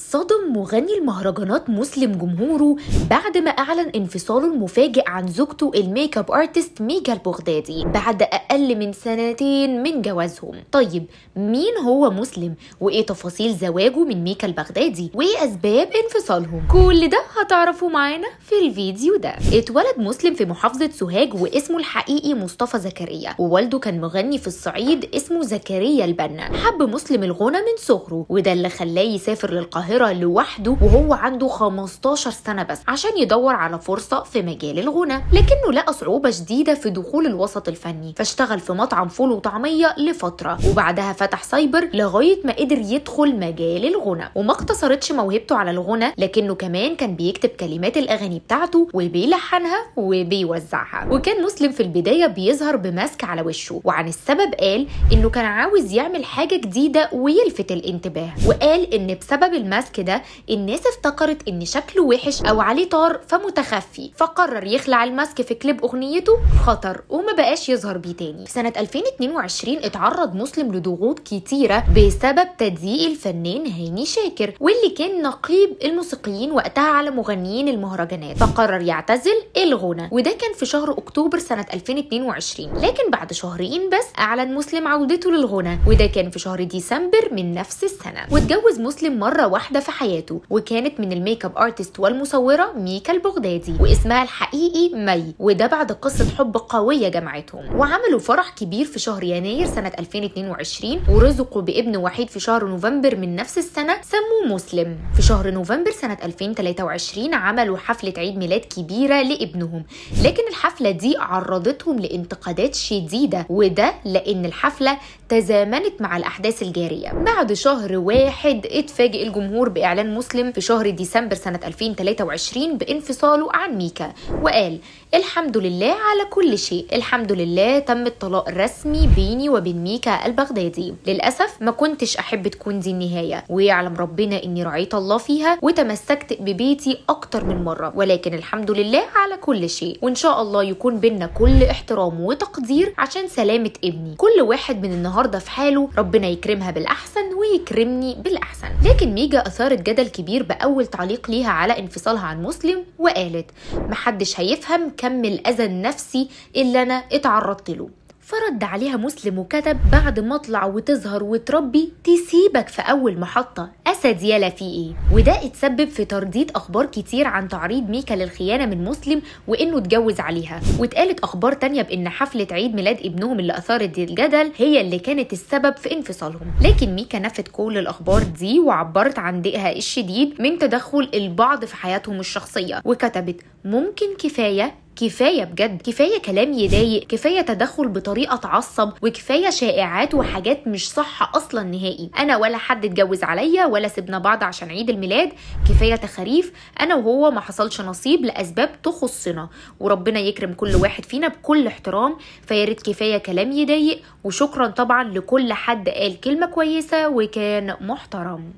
صدم مغني المهرجانات مسلم جمهوره بعد ما أعلن انفصاله المفاجئ عن زوجته ال makeup artist ميكا البغدادي بعد أقل من سنتين من جوازهم. طيب مين هو مسلم؟ وإيه تفاصيل زواجه من ميكا البغدادي؟ وإيه أسباب انفصالهم؟ كل ده هتعرفوا معانا في الفيديو ده. اتولد مسلم في محافظة سوهاج واسمه الحقيقي مصطفى زكريا. ووالده كان مغني في الصعيد اسمه زكريا البنا. حب مسلم الغنى من صغره وده اللي خلاه يسافر للقاهرة. القاهرة لوحده وهو عنده 15 سنة بس عشان يدور على فرصة في مجال الغنى لكنه لقى صعوبة شديدة في دخول الوسط الفني فاشتغل في مطعم فول وطعمية لفترة وبعدها فتح سايبر لغاية ما قدر يدخل مجال الغنى وما اقتصرتش موهبته على الغنى لكنه كمان كان بيكتب كلمات الأغاني بتاعته وبيلحنها وبيوزعها. وكان مسلم في البداية بيظهر ب mask على وشه وعن السبب قال إنه كان عاوز يعمل حاجة جديدة ويلفت الانتباه وقال إن بسبب ال mask ده الناس افتكرت إن شكله وحش أو عليه طار فمتخفي فقرر يخلع الماسك في كليب أغنيته خطر وما بقاش يظهر بيه تاني. في سنة 2022 اتعرض مسلم لضغوط كتيرة بسبب تضييق الفنان هاني شاكر واللي كان نقيب الموسيقيين وقتها على مغنيين المهرجانات فقرر يعتزل الغنى. وده كان في شهر أكتوبر سنة 2022 لكن بعد شهرين بس أعلن مسلم عودته للغنى وده كان في شهر ديسمبر من نفس السنة. واتجوز مسلم مرة واحدة في حياته وكانت من ال makeup artist والمصورة ميكا البغدادي واسمها الحقيقي مي وده بعد قصة حب قوية جمعتهم. وعملوا فرح كبير في شهر يناير سنة 2022 ورزقوا بابن وحيد في شهر نوفمبر من نفس السنة سموه مسلم. في شهر نوفمبر سنة 2023 عملوا حفلة عيد ميلاد كبيرة لابنهم لكن الحفلة دي عرضتهم لانتقادات شديدة وده لأن الحفلة تزامنت مع الأحداث الجارية. بعد شهر واحد اتفاجئ الجمهور بإعلان مسلم في شهر ديسمبر سنة 2023 بانفصاله عن ميكا وقال الحمد لله على كل شيء. الحمد لله تم الطلاق الرسمي بيني وبين ميكا البغدادي. للأسف ما كنتش أحب تكون دي النهاية. ويعلم ربنا إني رعيت الله فيها وتمسكت ببيتي أكتر من مرة. ولكن الحمد لله على كل شيء. وإن شاء الله يكون بينا كل احترام وتقدير عشان سلامة ابني. كل واحد من النهارده في حاله ربنا يكرمها بالأحسن ويكرمني بالأحسن. لكن ميكا اثارت جدل كبير بأول تعليق ليها على انفصالها عن مسلم وقالت محدش هيفهم كم الأذى النفسي اللي أنا اتعرضت له. فرد عليها مسلم وكتب بعد ما اطلع وتظهر وتربي تسيبك في أول محطة. أسد يالا في إيه؟ وده اتسبب في ترديد أخبار كتير عن تعريض ميكا للخيانه من مسلم وإنه اتجوز عليها. واتقالت أخبار تانية بإن حفلة عيد ميلاد ابنهم اللي أثارت الجدل هي اللي كانت السبب في انفصالهم. لكن ميكا نفت كل الأخبار دي وعبرت عن ضيقها الشديد من تدخل البعض في حياتهم الشخصية وكتبت ممكن كفاية كفاية بجد كفاية كلام يضايق كفاية تدخل بطريقة تعصب وكفاية شائعات وحاجات مش صح أصلا نهائي. أنا ولا حد اتجوز عليا ولا سيبنا بعض عشان عيد الميلاد. كفاية تخاريف. أنا وهو ما حصلش نصيب لأسباب تخصنا. وربنا يكرم كل واحد فينا بكل احترام. فياريت كفاية كلام يضايق. وشكرا طبعا لكل حد قال كلمة كويسة وكان محترم.